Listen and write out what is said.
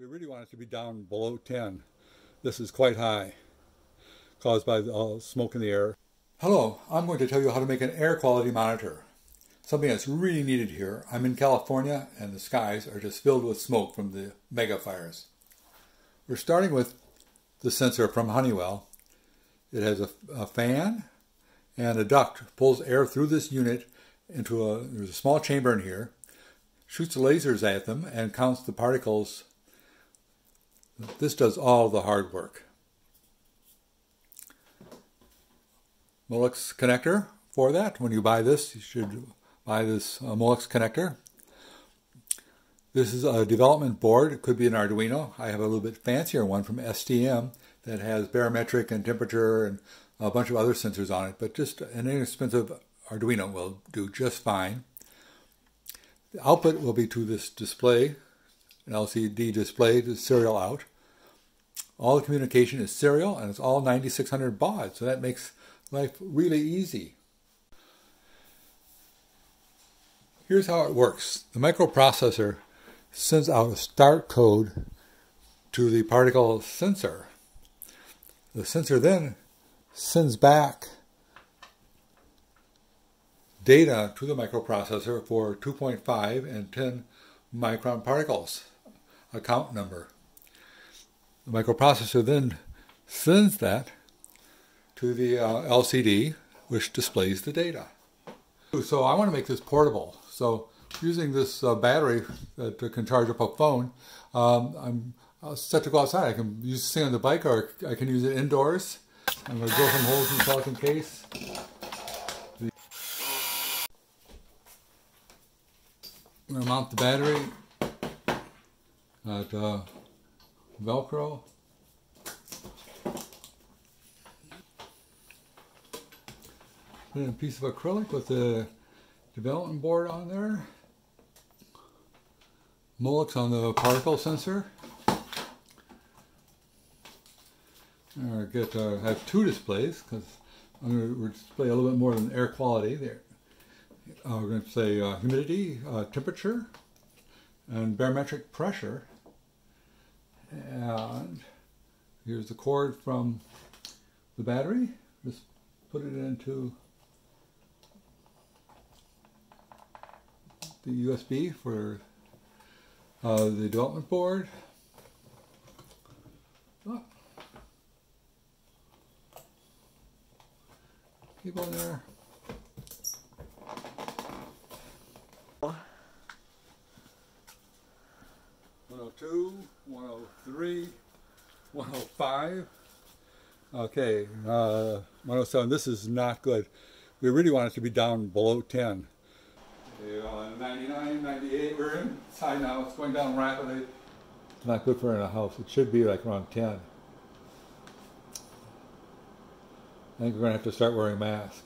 We really want it to be down below 10. This is quite high, caused by the smoke in the air. Hello, I'm going to tell you how to make an air quality monitor. Something that's really needed here. I'm in California and the skies are just filled with smoke from the mega fires. We're starting with the sensor from Honeywell. It has a, a fan and a duct pulls air through this unit into a there's a small chamber in here shoots lasers at them and counts the particles this does all the hard work. Molex connector for that. When you buy this, you should buy this uh, Molex connector. This is a development board. It could be an Arduino. I have a little bit fancier one from STM that has barometric and temperature and a bunch of other sensors on it, but just an inexpensive Arduino will do just fine. The output will be to this display, an LCD display to serial out. All the communication is serial and it's all 9600 baud, so that makes life really easy. Here's how it works. The microprocessor sends out a start code to the particle sensor. The sensor then sends back data to the microprocessor for 2.5 and 10 micron particles, a count number. The microprocessor then sends that to the uh, LCD, which displays the data. So I want to make this portable. So using this uh, battery that can charge up a phone, um, I'm set to go outside. I can use this thing on the bike or I can use it indoors. I'm going to drill some holes in the silicon case. I'm going to mount the battery at uh, Velcro. Put in a piece of acrylic with the development board on there. Molex on the particle sensor. I get uh, have two displays because I'm going to display a little bit more than air quality there. Uh, we're going to say uh, humidity, uh, temperature, and barometric pressure. And here's the cord from the battery. Just put it into the USB for uh, the development board. Oh. Keep on there. 102, 103, 105. Okay, uh, 107. This is not good. We really want it to be down below 10. Okay, uh, 99, 98, we're in. It's high now. It's going down rapidly. It's not good for in a house. It should be like around 10. I think we're going to have to start wearing masks.